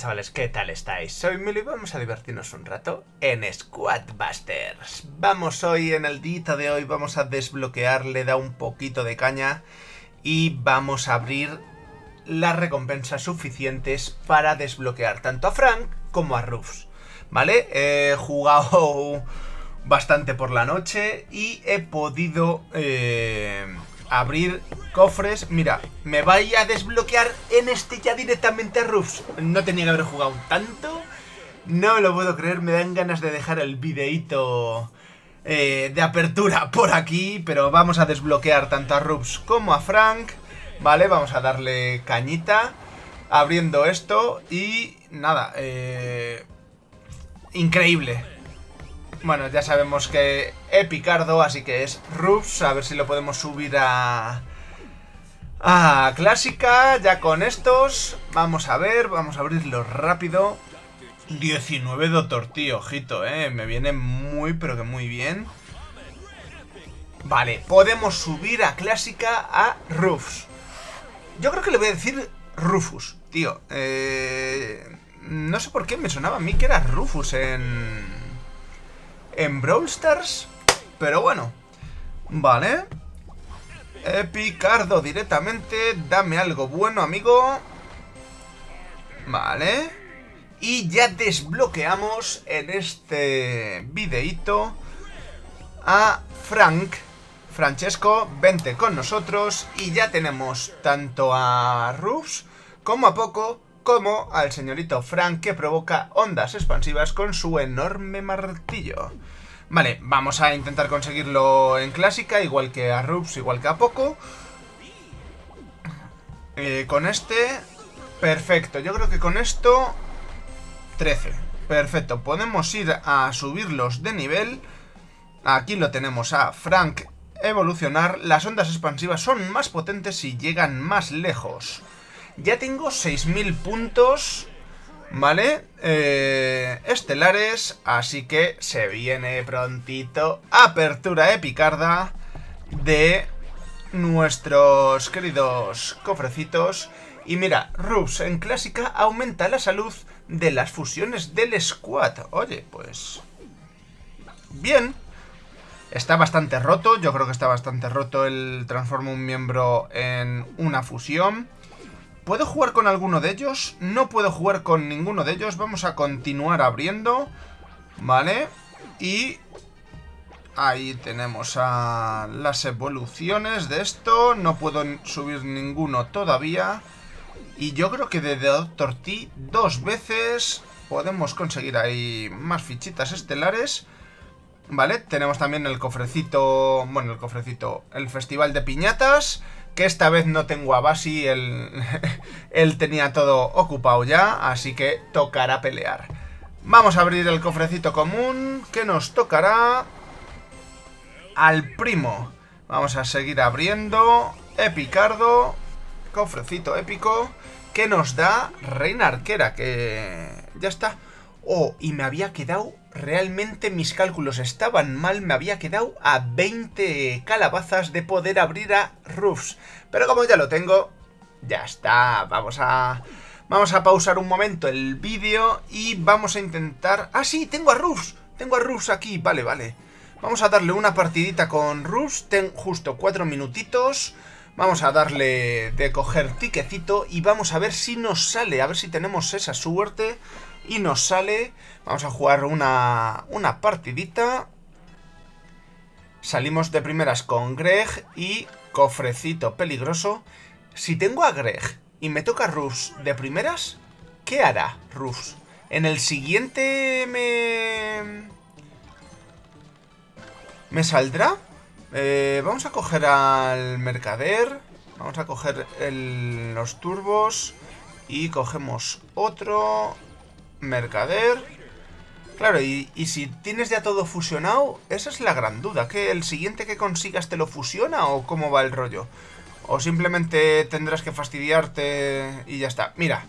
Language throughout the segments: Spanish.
chavales, ¿qué tal estáis? Soy Milo y vamos a divertirnos un rato en Squadbusters. Vamos hoy, en el día de hoy, vamos a desbloquear, le da un poquito de caña y vamos a abrir las recompensas suficientes para desbloquear tanto a Frank como a Rufus. ¿Vale? He jugado bastante por la noche y he podido... Eh abrir cofres. Mira, me vaya a desbloquear en este ya directamente a Rufus. No tenía que haber jugado tanto. No lo puedo creer, me dan ganas de dejar el videíto eh, de apertura por aquí. Pero vamos a desbloquear tanto a Rufus como a Frank. Vale, vamos a darle cañita. Abriendo esto y nada, eh, increíble. Bueno, ya sabemos que Epicardo, así que es Rufs. A ver si lo podemos subir a... A clásica, ya con estos. Vamos a ver, vamos a abrirlo rápido. 19 Doctor Tío, ojito, eh. Me viene muy, pero que muy bien. Vale, podemos subir a clásica a Rufs. Yo creo que le voy a decir Rufus, tío. Eh, no sé por qué me sonaba a mí que era Rufus en en Brawl Stars. Pero bueno. Vale. Epicardo directamente. Dame algo bueno, amigo. Vale. Y ya desbloqueamos en este videíto a Frank. Francesco, vente con nosotros. Y ya tenemos tanto a Rufs como a Poco como al señorito Frank que provoca ondas expansivas con su enorme martillo. Vale, vamos a intentar conseguirlo en clásica, igual que a Rups, igual que a Poco. Eh, con este... Perfecto, yo creo que con esto... 13. Perfecto, podemos ir a subirlos de nivel. Aquí lo tenemos a Frank evolucionar. Las ondas expansivas son más potentes y llegan más lejos. Ya tengo 6.000 puntos, ¿vale? Eh, estelares, así que se viene prontito apertura epicarda de nuestros queridos cofrecitos. Y mira, Rubs en clásica aumenta la salud de las fusiones del squad. Oye, pues... Bien. Está bastante roto, yo creo que está bastante roto el transforma un miembro en una fusión. ¿Puedo jugar con alguno de ellos? No puedo jugar con ninguno de ellos. Vamos a continuar abriendo. ¿Vale? Y... Ahí tenemos a las evoluciones de esto. No puedo subir ninguno todavía. Y yo creo que de Doctor T dos veces podemos conseguir ahí más fichitas estelares. ¿Vale? Tenemos también el cofrecito... Bueno, el cofrecito... El festival de piñatas que esta vez no tengo a Basi, él, él tenía todo ocupado ya, así que tocará pelear. Vamos a abrir el cofrecito común, que nos tocará al primo. Vamos a seguir abriendo, Epicardo, cofrecito épico, que nos da Reina Arquera, que ya está. Oh, y me había quedado realmente mis cálculos estaban mal, me había quedado a 20 calabazas de poder abrir a Roofs. Pero como ya lo tengo, ya está, vamos a... Vamos a pausar un momento el vídeo y vamos a intentar... ¡Ah, sí! Tengo a Roofs, tengo a Roofs aquí, vale, vale. Vamos a darle una partidita con Roofs, ten justo cuatro minutitos... Vamos a darle de coger tiquecito y vamos a ver si nos sale, a ver si tenemos esa suerte y nos sale... Vamos a jugar una, una partidita. Salimos de primeras con Greg y cofrecito peligroso. Si tengo a Greg y me toca Rus de primeras, ¿qué hará Rus? En el siguiente me... ¿Me saldrá? Eh, vamos a coger al mercader. Vamos a coger los turbos. Y cogemos otro mercader. Claro, y, si tienes ya todo fusionado, esa es la gran duda. ¿Que el siguiente que consigas te lo fusiona o cómo va el rollo? O simplemente tendrás que fastidiarte y ya está. Mira.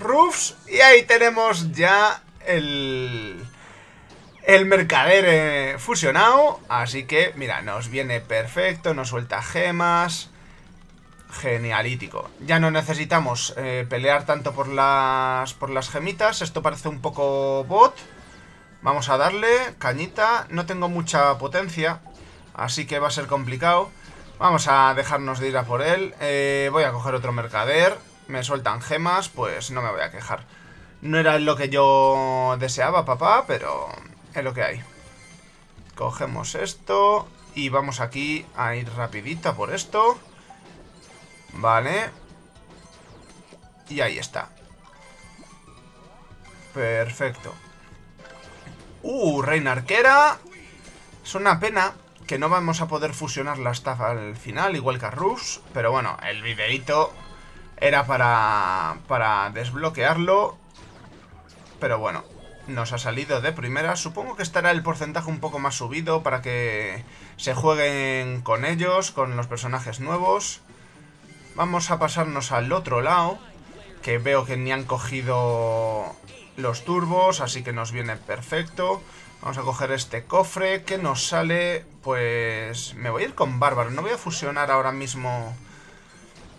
Roofs. Y ahí tenemos ya el... El mercader fusionado. Así que, mira, nos viene perfecto. Nos suelta gemas. Genialítico. Ya no necesitamos eh, pelear tanto por las, por las gemitas. Esto parece un poco bot. Vamos a darle cañita. No tengo mucha potencia, así que va a ser complicado. Vamos a dejarnos de ir a por él. Eh, voy a coger otro mercader. Me sueltan gemas, pues no me voy a quejar. No era lo que yo deseaba, papá, pero es lo que hay. Cogemos esto y vamos aquí a ir rapidito por esto. Vale. Y ahí está. Perfecto. Uh, reina arquera. Es una pena que no vamos a poder fusionar la estafa al final, igual que a Rus. Pero bueno, el videito era para, para desbloquearlo. Pero bueno, nos ha salido de primera. Supongo que estará el porcentaje un poco más subido para que se jueguen con ellos, con los personajes nuevos. Vamos a pasarnos al otro lado, que veo que ni han cogido los turbos, así que nos viene perfecto. Vamos a coger este cofre que nos sale, pues... Me voy a ir con Bárbaro, no voy a fusionar ahora mismo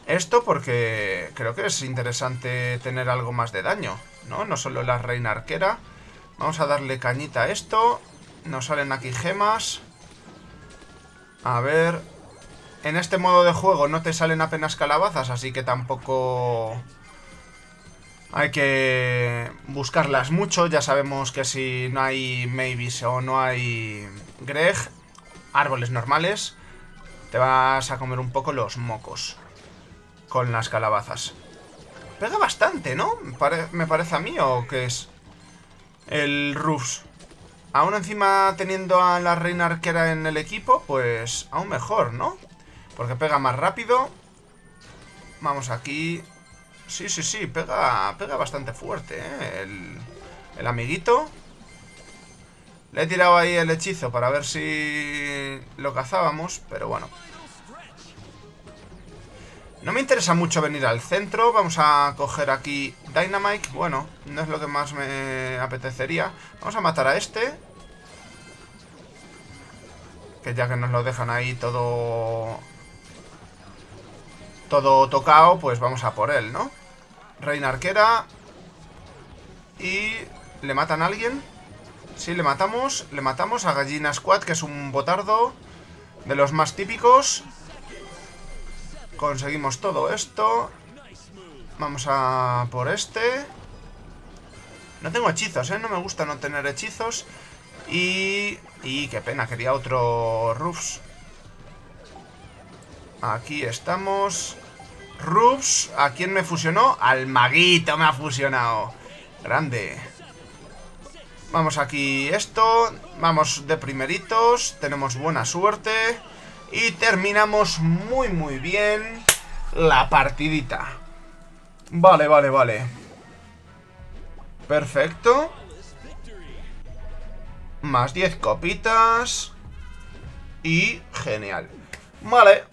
esto porque creo que es interesante tener algo más de daño, ¿no? No solo la reina arquera. Vamos a darle cañita a esto. Nos salen aquí gemas. A ver... En este modo de juego no te salen apenas calabazas, así que tampoco... Hay que buscarlas mucho. Ya sabemos que si no hay Mavis o no hay Greg, árboles normales, te vas a comer un poco los mocos con las calabazas. Pega bastante, ¿no? me parece a mí o qué es el Rufs. Aún encima teniendo a la reina arquera en el equipo, pues aún mejor, ¿no? Porque pega más rápido. Vamos aquí. Sí, sí, sí, pega, pega bastante fuerte, ¿eh? El, el amiguito. Le he tirado ahí el hechizo para ver si lo cazábamos, pero bueno. No me interesa mucho venir al centro. Vamos a coger aquí Dynamite. Bueno, no es lo que más me apetecería. Vamos a matar a este. Que ya que nos lo dejan ahí todo... Todo tocado, pues vamos a por él, ¿no? Reina arquera. Y... ¿Le matan a alguien? Sí, le matamos. Le matamos a Gallina Squad, que es un botardo. De los más típicos. Conseguimos todo esto. Vamos a por este. No tengo hechizos, ¿eh? No me gusta no tener hechizos. Y... Y qué pena, quería otro Rufs. Aquí estamos. Rufs, ¿a quién me fusionó? Al maguito me ha fusionado. Grande. Vamos aquí esto. Vamos de primeritos. Tenemos buena suerte. Y terminamos muy muy bien la partidita. Vale, vale, vale. Perfecto. Más 10 copitas. Y genial. Vale.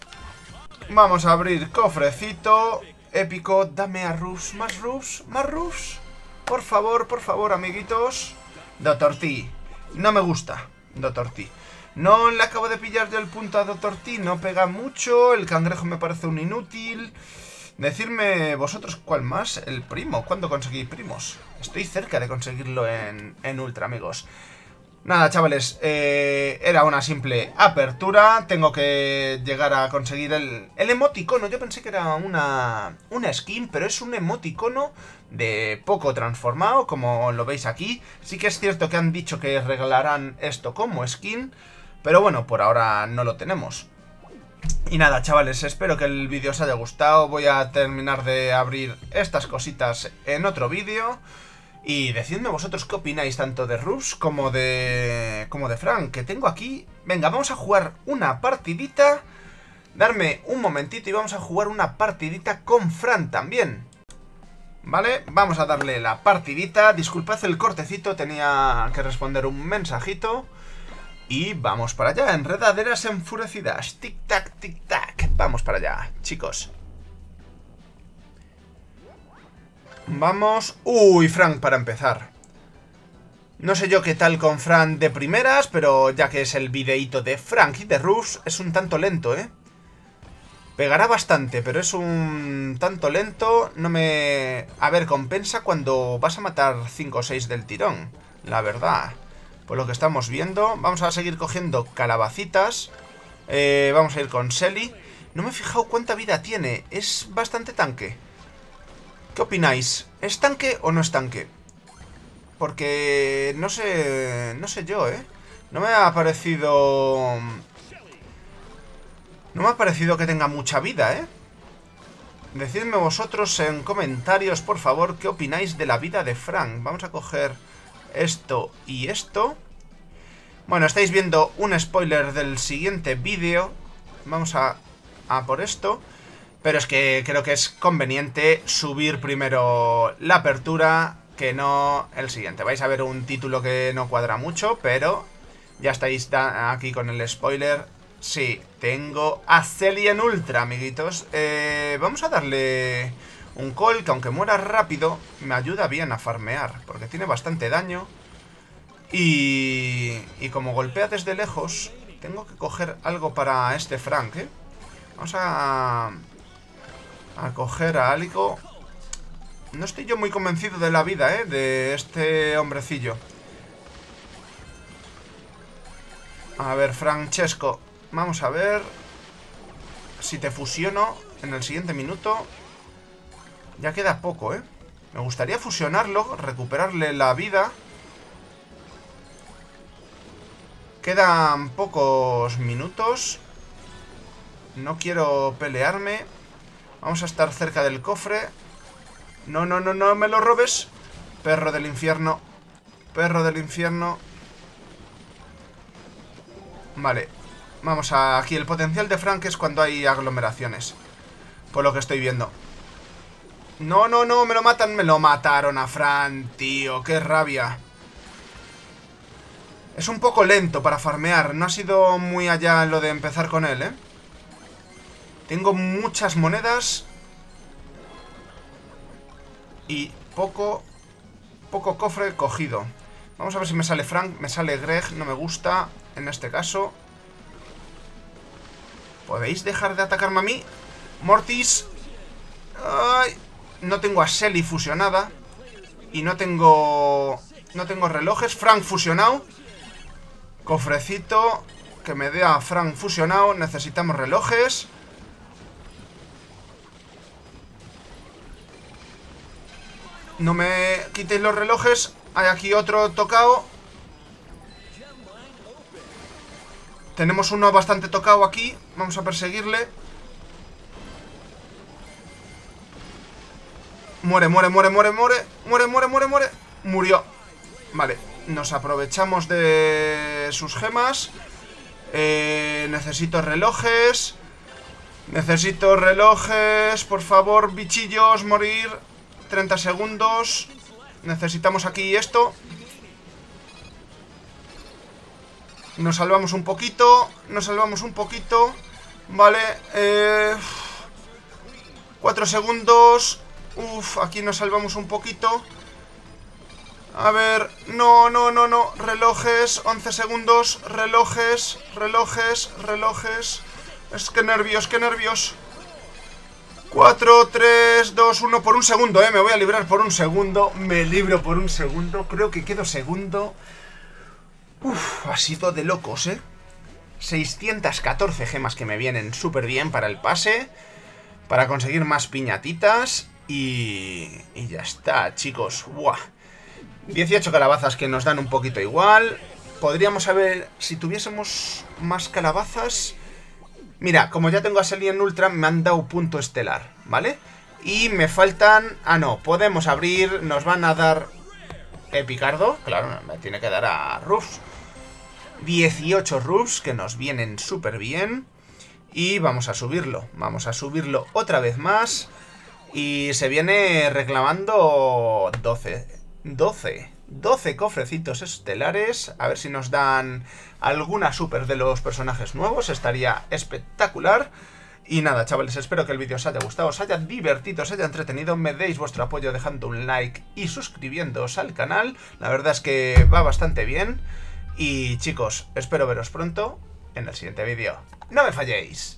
Vamos a abrir cofrecito. Épico. Dame a Rufs. Más Rufs. Más Rufs. Por favor, por favor, amiguitos. Doctor T. No me gusta. Doctor T. No le acabo de pillar yo el punto a Doctor T, no pega mucho, el cangrejo me parece un inútil. Decirme vosotros cuál más, el primo, ¿cuándo conseguí primos? Estoy cerca de conseguirlo en, en Ultra, amigos. Nada, chavales, eh, era una simple apertura. Tengo que llegar a conseguir el, el emoticono. Yo pensé que era una, una skin, pero es un emoticono de poco transformado, como lo veis aquí. Sí que es cierto que han dicho que regalarán esto como skin, pero bueno, por ahora no lo tenemos. Y nada, chavales, espero que el vídeo os haya gustado. Voy a terminar de abrir estas cositas en otro vídeo. Y decidme vosotros qué opináis tanto de Rus como de... como de Frank, que tengo aquí... Venga, vamos a jugar una partidita. Darme un momentito y vamos a jugar una partidita con Frank también. ¿Vale? Vamos a darle la partidita. Disculpad el cortecito, tenía que responder un mensajito. Y vamos para allá, enredaderas enfurecidas. Tic-tac, tic-tac. Vamos para allá, chicos. Vamos... Uy, Frank para empezar. No sé yo qué tal con Frank de primeras, pero ya que es el videíto de Frank y de Rus, es un tanto lento, ¿eh? Pegará bastante, pero es un tanto lento. No me... A ver, compensa cuando vas a matar 5 o 6 del tirón. La verdad. Por lo que estamos viendo. Vamos a seguir cogiendo calabacitas. Eh, vamos a ir con Selly. No me he fijado cuánta vida tiene. Es bastante tanque. ¿Qué opináis? ¿Es tanque o no es tanque? Porque no sé... No sé yo, ¿eh? No me ha parecido... No me ha parecido que tenga mucha vida, ¿eh? Decidme vosotros en comentarios, por favor, qué opináis de la vida de Frank. Vamos a coger esto y esto. Bueno, estáis viendo un spoiler del siguiente vídeo. Vamos a a por esto. Pero es que creo que es conveniente subir primero la apertura que no el siguiente. Vais a ver un título que no cuadra mucho, pero ya estáis aquí con el spoiler. Sí, tengo a Celien Ultra, amiguitos. Eh, vamos a darle un call que aunque muera rápido, me ayuda bien a farmear, porque tiene bastante daño. Y, y como golpea desde lejos, tengo que coger algo para este Frank, ¿eh? Vamos a... A coger a Alico. No estoy yo muy convencido de la vida, ¿eh? De este hombrecillo. A ver, Francesco. Vamos a ver... Si te fusiono en el siguiente minuto... Ya queda poco, ¿eh? Me gustaría fusionarlo, recuperarle la vida. Quedan pocos minutos. No quiero pelearme. Vamos a estar cerca del cofre. No, no, no, no me lo robes. Perro del infierno. Perro del infierno. Vale. Vamos a... Aquí el potencial de Frank es cuando hay aglomeraciones. Por lo que estoy viendo. No, no, no, me lo matan. Me lo mataron a Fran, tío. Qué rabia. Es un poco lento para farmear. No ha sido muy allá lo de empezar con él, ¿eh? Tengo muchas monedas. Y poco... Poco cofre cogido. Vamos a ver si me sale Frank. Me sale Greg. No me gusta. En este caso. ¿Podéis dejar de atacarme a mí? Mortis. Ay, no tengo a Shelly fusionada. Y no tengo... No tengo relojes. Frank fusionado. Cofrecito. Que me dé a Frank fusionado. Necesitamos relojes. No me quitéis los relojes. Hay aquí otro tocado. Tenemos uno bastante tocado aquí. Vamos a perseguirle. Muere, muere, muere, muere, muere. Muere, muere, muere, muere. Murió. Vale. Nos aprovechamos de sus gemas. Eh, necesito relojes. Necesito relojes. Por favor, bichillos, morir. 30 segundos. Necesitamos aquí esto. Nos salvamos un poquito. Nos salvamos un poquito. Vale. Eh, 4 segundos. Uf, aquí nos salvamos un poquito. A ver, no, no, no, no Relojes, 11 segundos Relojes, relojes, relojes Es que nervios, qué nervios 4, 3, 2, 1 por un segundo, ¿eh? Me voy a librar por un segundo. Me libro por un segundo. Creo que quedo segundo. Uf, ha sido de locos, ¿eh? 614 gemas que me vienen súper bien para el pase. Para conseguir más piñatitas. Y, y ya está, chicos. Buah. 18 calabazas que nos dan un poquito igual. Podríamos saber, si tuviésemos más calabazas... Mira, como ya tengo a en Ultra, me han dado punto estelar, ¿vale? Y me faltan... Ah, no, podemos abrir, nos van a dar... Epicardo, claro, me tiene que dar a Rufs. 18 Rufs, que nos vienen súper bien. Y vamos a subirlo, vamos a subirlo otra vez más. Y se viene reclamando 12. 12. 12 cofrecitos estelares. A ver si nos dan alguna super de los personajes nuevos. Estaría espectacular. Y nada, chavales, espero que el vídeo os haya gustado, os haya divertido, os haya entretenido. Me deis vuestro apoyo dejando un like y suscribiéndoos al canal. La verdad es que va bastante bien. Y chicos, espero veros pronto en el siguiente vídeo. ¡No me falléis!